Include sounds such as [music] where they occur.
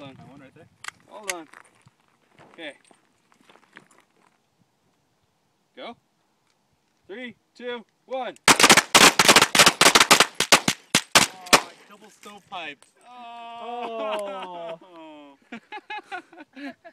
Hold on. That one right there. Hold on. Okay. Go. Three, two, one. Oh, double stovepipes. Oh. oh. [laughs] [laughs]